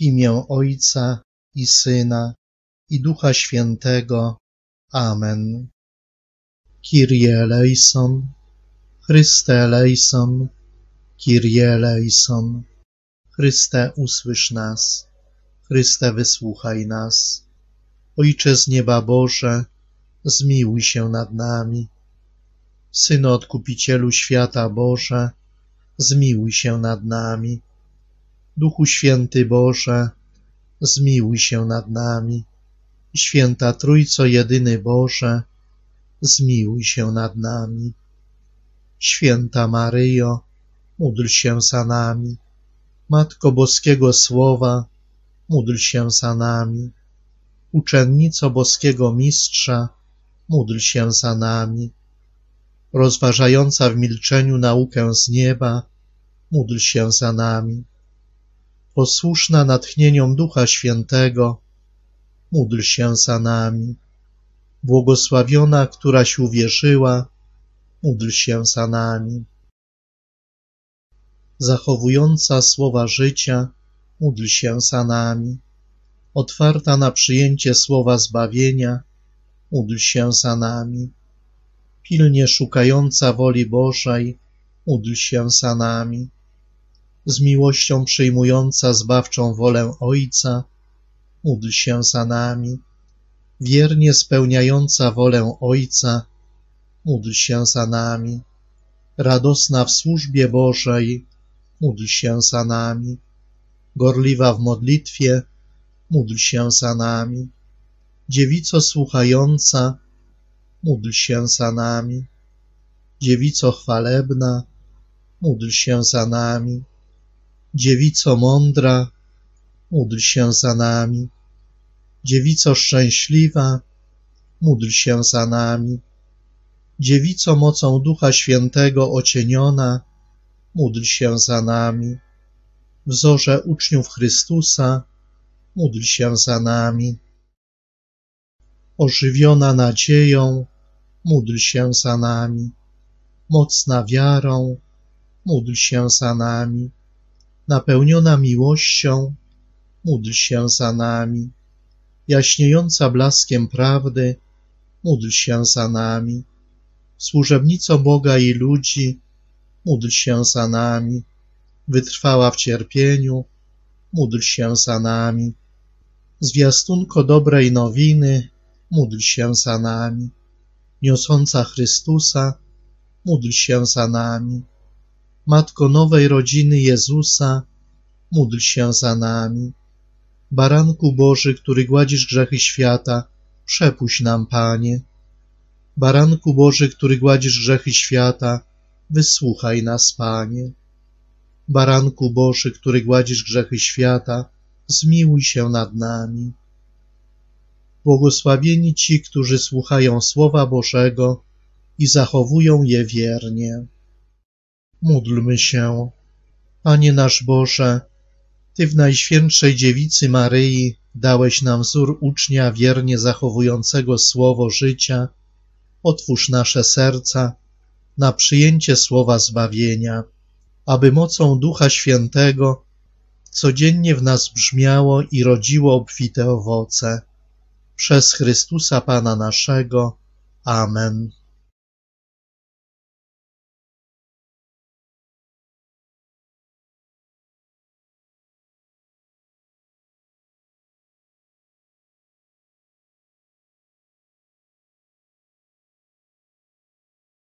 Imię Ojca i Syna i Ducha Świętego. Amen. Kyrie eleison, Chryste eleison, Kyrie eleison. Chryste usłysz nas, Chryste wysłuchaj nas. Ojcze z nieba Boże, zmiłuj się nad nami. Synu Odkupicielu świata Boże, zmiłuj się nad nami. Duchu Święty Boże, zmiłuj się nad nami. Święta Trójco Jedyny Boże, zmiłuj się nad nami. Święta Maryjo, módl się za nami. Matko Boskiego Słowa, módl się za nami. Uczennico Boskiego Mistrza, módl się za nami. Rozważająca w milczeniu naukę z nieba, módl się za nami. Posłuszna natchnieniom Ducha Świętego, módl się za nami. Błogosławiona, któraś uwierzyła, módl się za nami. Zachowująca słowa życia, módl się za nami. Otwarta na przyjęcie słowa zbawienia, módl się za nami. Pilnie szukająca woli Bożej, módl się za nami. Z miłością przyjmująca zbawczą wolę Ojca, módl się za nami. Wiernie spełniająca wolę Ojca, módl się za nami. Radosna w służbie Bożej, módl się za nami. Gorliwa w modlitwie, módl się za nami. Dziewico słuchająca, módl się za nami. Dziewico chwalebna, módl się za nami. Dziewico mądra, módl się za nami. Dziewico szczęśliwa, módl się za nami. Dziewico mocą Ducha Świętego ocieniona, módl się za nami. Wzorze uczniów Chrystusa, módl się za nami. Ożywiona nadzieją, módl się za nami. Mocna wiarą, módl się za nami. Napełniona miłością, módl się za nami. Jaśniejąca blaskiem prawdy, módl się za nami. Służebnico Boga i ludzi, módl się za nami. Wytrwała w cierpieniu, módl się za nami. Zwiastunko dobrej nowiny, módl się za nami. Niosąca Chrystusa, módl się za nami. Matko nowej rodziny Jezusa, módl się za nami. Baranku Boży, który gładzisz grzechy świata, przepuść nam, Panie. Baranku Boży, który gładzisz grzechy świata, wysłuchaj nas, Panie. Baranku Boży, który gładzisz grzechy świata, zmiłuj się nad nami. Błogosławieni ci, którzy słuchają Słowa Bożego i zachowują je wiernie. Módlmy się. Panie nasz Boże, Ty w Najświętszej Dziewicy Maryi dałeś nam wzór ucznia wiernie zachowującego Słowo życia. Otwórz nasze serca na przyjęcie Słowa zbawienia, aby mocą Ducha Świętego codziennie w nas brzmiało i rodziło obfite owoce. Przez Chrystusa Pana naszego. Amen.